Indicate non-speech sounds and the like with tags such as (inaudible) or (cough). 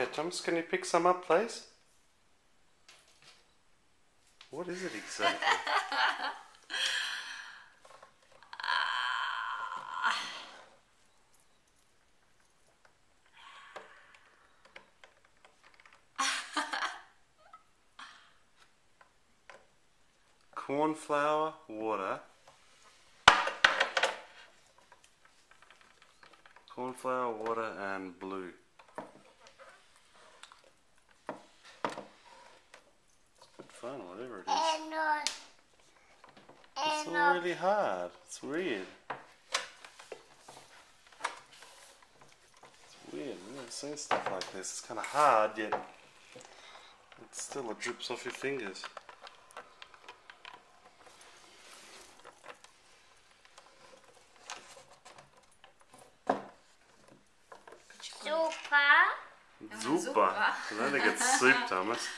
Okay, Thomas, can you pick some up, please? What is it exactly? (laughs) Cornflour, water. Cornflour, water, and blue. It's good fun, whatever it is. And uh, It's and all uh, really hard. It's weird. It's weird. I've never seen stuff like this. It's kind of hard, yet it still it drips off your fingers. super. Super. super. I don't think it's soup, Thomas.